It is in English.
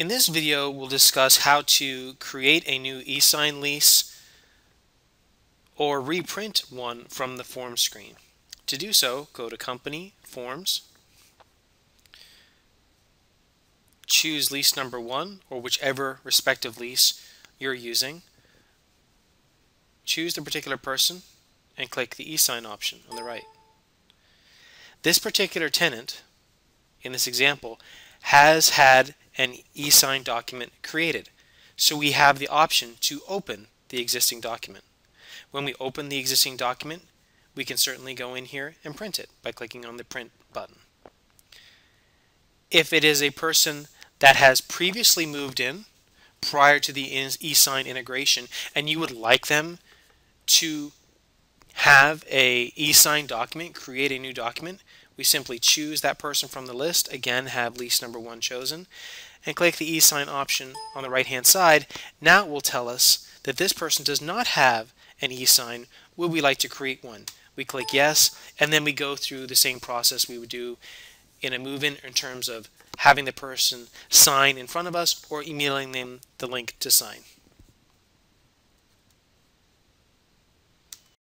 In this video, we'll discuss how to create a new e-sign lease or reprint one from the form screen. To do so, go to Company, Forms, choose lease number one or whichever respective lease you're using. Choose the particular person and click the e-sign option on the right. This particular tenant, in this example, has had an e-sign document created. So we have the option to open the existing document. When we open the existing document, we can certainly go in here and print it by clicking on the print button. If it is a person that has previously moved in prior to the e-sign integration and you would like them to have a e-sign document, create a new document, we simply choose that person from the list, again have lease number one chosen, and click the e-sign option on the right hand side, now it will tell us that this person does not have an e-sign. Would we like to create one? We click yes, and then we go through the same process we would do in a move-in in terms of having the person sign in front of us or emailing them the link to sign.